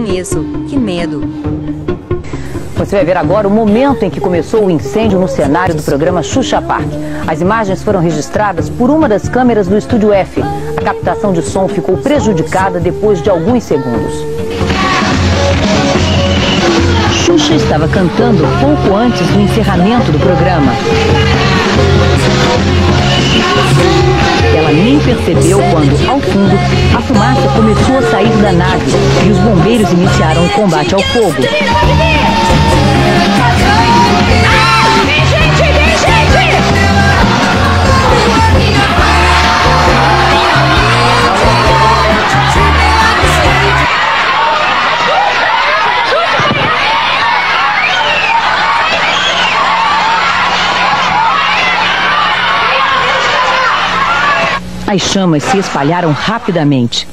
isso. Que medo. Você vai ver agora o momento em que começou o incêndio no cenário do programa Xuxa Park. As imagens foram registradas por uma das câmeras do Estúdio F. A captação de som ficou prejudicada depois de alguns segundos. Xuxa estava cantando pouco antes do encerramento do programa. Ela nem percebeu quando, ao fundo, fumaça começou a sair da nave e os bombeiros iniciaram o combate ao fogo. As chamas se espalharam rapidamente.